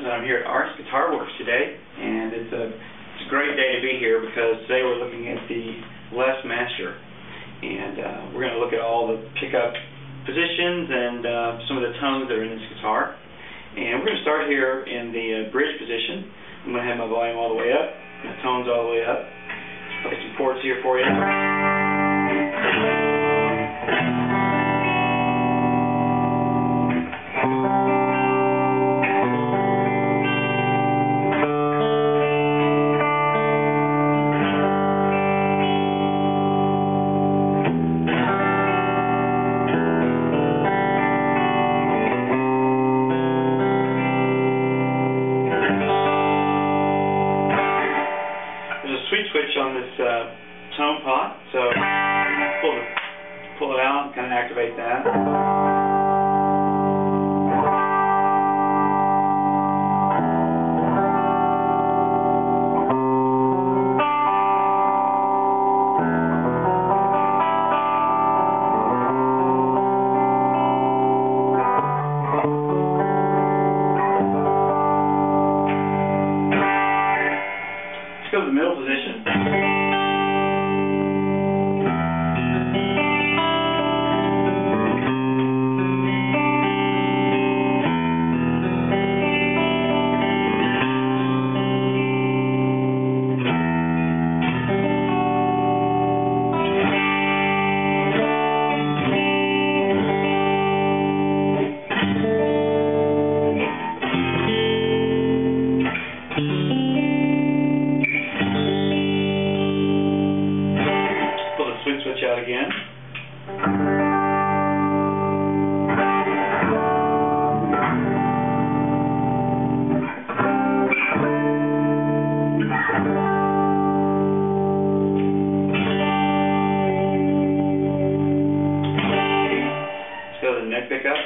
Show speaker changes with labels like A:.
A: Jones, and I'm here at RS Guitarworks today, and it's a it's a great day to be here because today we're looking at the LessMaster, and uh, we're going to look at all the pickup positions and uh, some of the tones that are in this guitar. And we're going to start here in the uh, bridge position. I'm going to have my volume all the way up, my tones all the way up. Play some chords here for you. switch on this uh, tone pot, so pull it, pull it out and kind of activate that. Let's go to the middle position. pickup